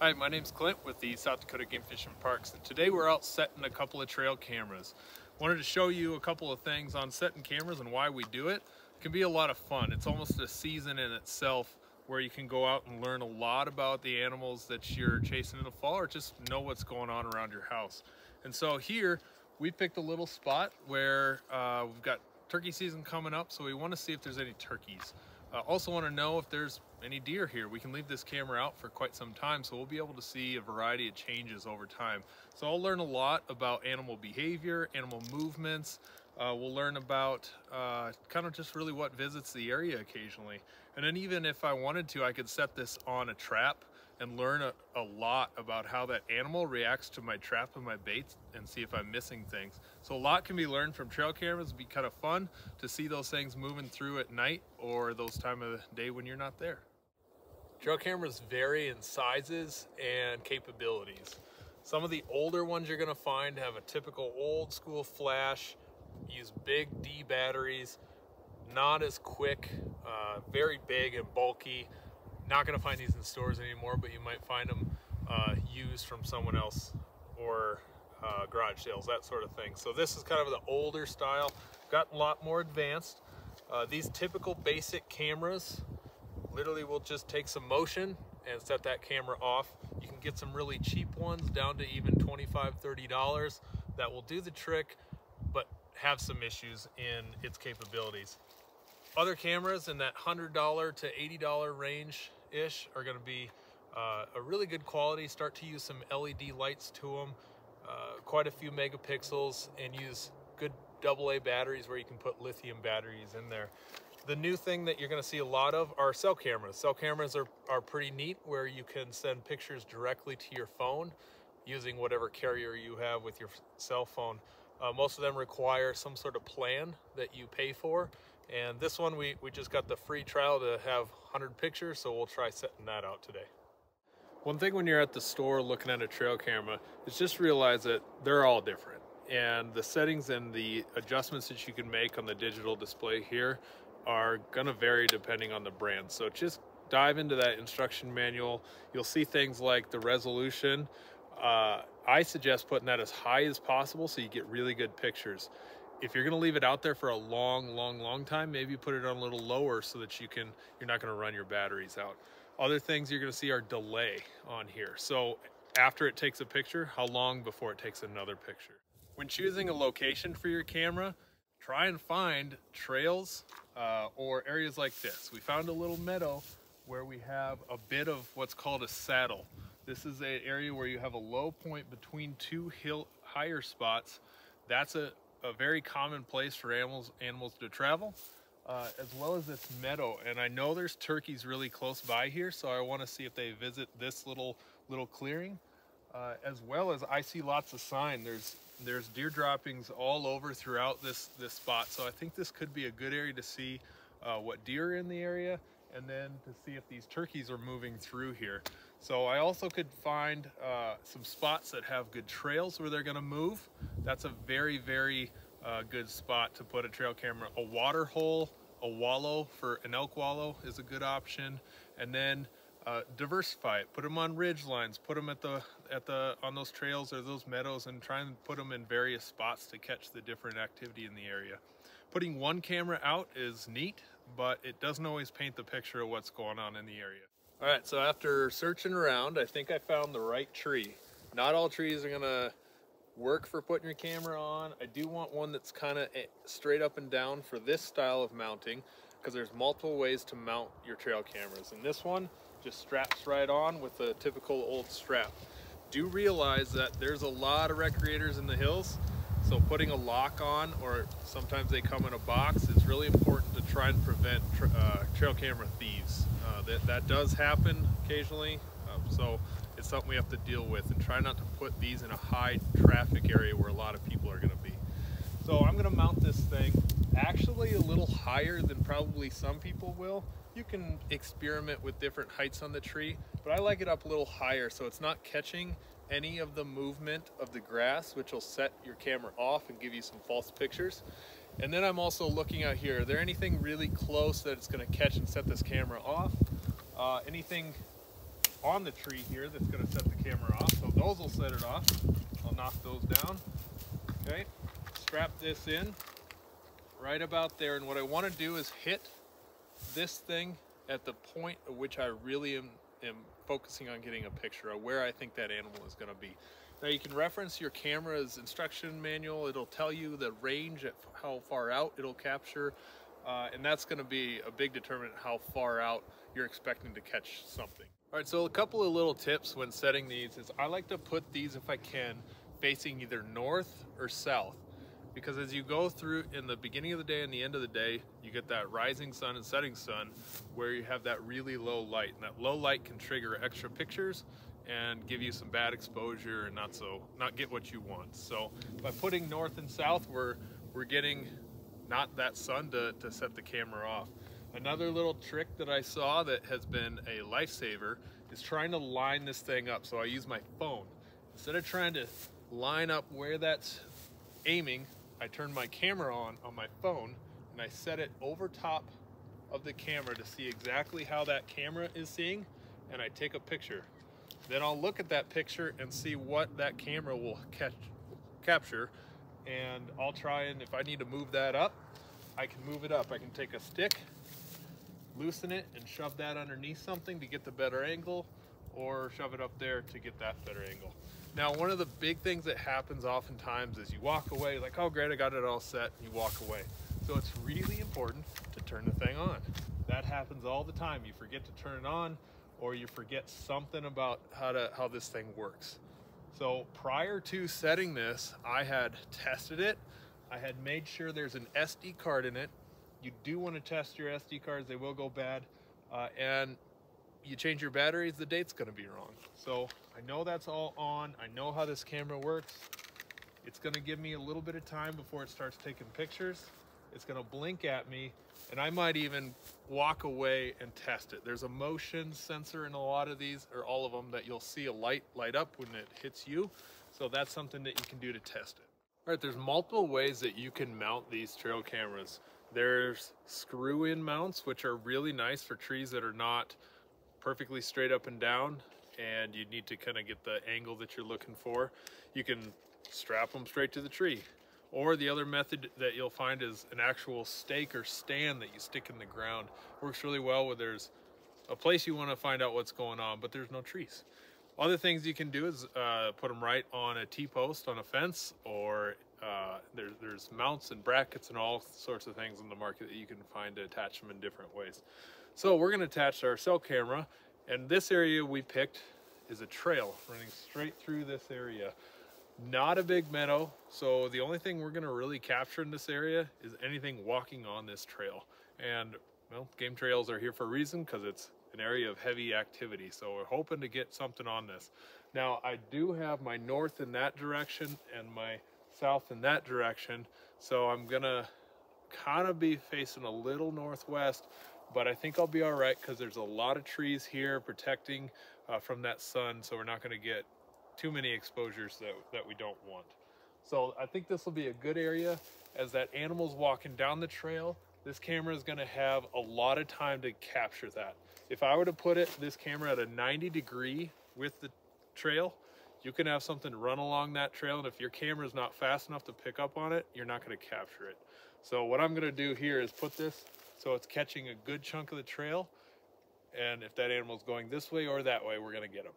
Hi, my name's Clint with the South Dakota Game Fish and Parks, and today we're out setting a couple of trail cameras. Wanted to show you a couple of things on setting cameras and why we do it. It can be a lot of fun. It's almost a season in itself where you can go out and learn a lot about the animals that you're chasing in the fall or just know what's going on around your house. And so here, we picked a little spot where uh, we've got turkey season coming up, so we want to see if there's any turkeys. Uh, also want to know if there's any deer here. We can leave this camera out for quite some time, so we'll be able to see a variety of changes over time. So I'll learn a lot about animal behavior, animal movements. Uh, we'll learn about uh, kind of just really what visits the area occasionally. And then even if I wanted to, I could set this on a trap and learn a, a, lot about how that animal reacts to my trap and my baits and see if I'm missing things. So a lot can be learned from trail cameras. It'd be kind of fun to see those things moving through at night or those time of the day when you're not there. Trail cameras vary in sizes and capabilities. Some of the older ones you're gonna find have a typical old school flash, use big D batteries, not as quick, uh, very big and bulky, not going to find these in stores anymore, but you might find them uh, used from someone else or uh, garage sales, that sort of thing. So this is kind of the older style, gotten a lot more advanced. Uh, these typical basic cameras literally will just take some motion and set that camera off. You can get some really cheap ones down to even $25, $30 that will do the trick, but have some issues in its capabilities. Other cameras in that $100 to $80 range ish are going to be uh, a really good quality. Start to use some LED lights to them, uh, quite a few megapixels, and use good AA batteries where you can put lithium batteries in there. The new thing that you're going to see a lot of are cell cameras. Cell cameras are, are pretty neat where you can send pictures directly to your phone using whatever carrier you have with your cell phone. Uh, most of them require some sort of plan that you pay for and this one, we, we just got the free trial to have 100 pictures, so we'll try setting that out today. One thing when you're at the store looking at a trail camera is just realize that they're all different. And the settings and the adjustments that you can make on the digital display here are gonna vary depending on the brand. So just dive into that instruction manual. You'll see things like the resolution. Uh, I suggest putting that as high as possible so you get really good pictures if you're going to leave it out there for a long, long, long time, maybe put it on a little lower so that you can, you're not going to run your batteries out. Other things you're going to see are delay on here. So after it takes a picture, how long before it takes another picture. When choosing a location for your camera, try and find trails uh, or areas like this. We found a little meadow where we have a bit of what's called a saddle. This is an area where you have a low point between two hill higher spots. That's a, a very common place for animals animals to travel, uh, as well as this meadow. And I know there's turkeys really close by here, so I want to see if they visit this little little clearing, uh, as well as I see lots of sign. There's there's deer droppings all over throughout this this spot, so I think this could be a good area to see uh, what deer are in the area, and then to see if these turkeys are moving through here. So I also could find uh, some spots that have good trails where they're gonna move. That's a very, very uh, good spot to put a trail camera. A water hole, a wallow for an elk wallow is a good option. And then uh, diversify it. Put them on ridge lines. Put them at the at the on those trails or those meadows, and try and put them in various spots to catch the different activity in the area. Putting one camera out is neat, but it doesn't always paint the picture of what's going on in the area. All right, so after searching around, I think I found the right tree. Not all trees are gonna work for putting your camera on. I do want one that's kind of eh, straight up and down for this style of mounting because there's multiple ways to mount your trail cameras. And this one just straps right on with a typical old strap. Do realize that there's a lot of recreators in the hills, so putting a lock on, or sometimes they come in a box, is really important to try and prevent tra uh, trail camera thieves. Uh, that, that does happen occasionally, um, so it's something we have to deal with and try not to put these in a high traffic area where a lot of people are gonna be. So I'm gonna mount this thing actually a little higher than probably some people will. You can experiment with different heights on the tree, but I like it up a little higher so it's not catching any of the movement of the grass, which will set your camera off and give you some false pictures. And then I'm also looking out here. Are there anything really close that it's gonna catch and set this camera off? Uh, anything on the tree here that's gonna set the camera off. So those will set it off. I'll knock those down. Okay, strap this in right about there. And what I wanna do is hit this thing at the point at which I really am, am focusing on getting a picture of where I think that animal is gonna be. Now you can reference your camera's instruction manual. It'll tell you the range at how far out it'll capture. Uh, and that's gonna be a big determinant how far out you're expecting to catch something. All right, so a couple of little tips when setting these is I like to put these, if I can, facing either north or south. Because as you go through in the beginning of the day and the end of the day, you get that rising sun and setting sun where you have that really low light. And that low light can trigger extra pictures and give you some bad exposure and not so not get what you want. So by putting north and south, we're we're getting not that sun to, to set the camera off. Another little trick that I saw that has been a lifesaver is trying to line this thing up. So I use my phone. Instead of trying to line up where that's aiming, I turn my camera on on my phone and I set it over top of the camera to see exactly how that camera is seeing and I take a picture. Then I'll look at that picture and see what that camera will catch, capture and I'll try and if I need to move that up, I can move it up. I can take a stick loosen it and shove that underneath something to get the better angle or shove it up there to get that better angle. Now, one of the big things that happens oftentimes is you walk away like, oh great, I got it all set, and you walk away. So it's really important to turn the thing on. That happens all the time. You forget to turn it on or you forget something about how to how this thing works. So prior to setting this, I had tested it. I had made sure there's an SD card in it you do want to test your SD cards, they will go bad. Uh, and you change your batteries, the date's gonna be wrong. So I know that's all on. I know how this camera works. It's gonna give me a little bit of time before it starts taking pictures. It's gonna blink at me and I might even walk away and test it. There's a motion sensor in a lot of these, or all of them, that you'll see a light light up when it hits you. So that's something that you can do to test it. All right, there's multiple ways that you can mount these trail cameras. There's screw-in mounts, which are really nice for trees that are not perfectly straight up and down and you need to kind of get the angle that you're looking for. You can strap them straight to the tree. Or the other method that you'll find is an actual stake or stand that you stick in the ground. Works really well where there's a place you want to find out what's going on, but there's no trees. Other things you can do is uh, put them right on a T-post on a fence or uh, there, there's mounts and brackets and all sorts of things in the market that you can find to attach them in different ways. So we're going to attach our cell camera and this area we picked is a trail running straight through this area. Not a big meadow, so the only thing we're going to really capture in this area is anything walking on this trail. And well, game trails are here for a reason because it's an area of heavy activity. So we're hoping to get something on this. Now I do have my north in that direction and my south in that direction. So I'm gonna kind of be facing a little northwest, but I think I'll be all right because there's a lot of trees here protecting uh, from that sun. So we're not gonna get too many exposures that, that we don't want. So I think this will be a good area as that animal's walking down the trail. This camera is gonna have a lot of time to capture that. If I were to put it, this camera at a 90 degree with the trail, you can have something run along that trail and if your camera is not fast enough to pick up on it, you're not gonna capture it. So what I'm gonna do here is put this so it's catching a good chunk of the trail and if that animal's going this way or that way, we're gonna get them.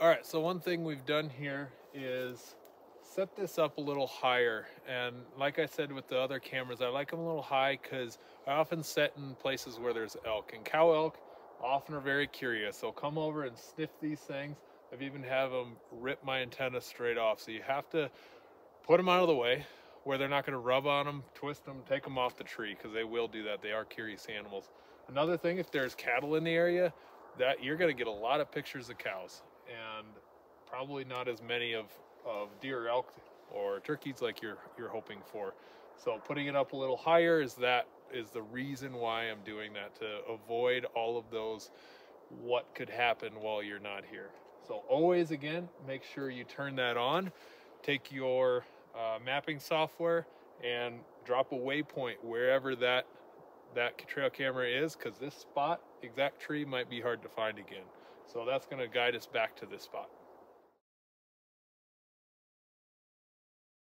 All right, so one thing we've done here is set this up a little higher. And like I said with the other cameras, I like them a little high because I often set in places where there's elk. And cow elk often are very curious. They'll come over and sniff these things. I've even had them rip my antenna straight off. So you have to put them out of the way where they're not going to rub on them, twist them, take them off the tree because they will do that. They are curious animals. Another thing, if there's cattle in the area, that you're going to get a lot of pictures of cows and probably not as many of, of deer, elk, or turkeys like you're you're hoping for. So putting it up a little higher is that is the reason why I'm doing that to avoid all of those what could happen while you're not here. So always again, make sure you turn that on. Take your uh, mapping software and drop a waypoint wherever that that trail camera is because this spot exact tree might be hard to find again. So that's going to guide us back to this spot.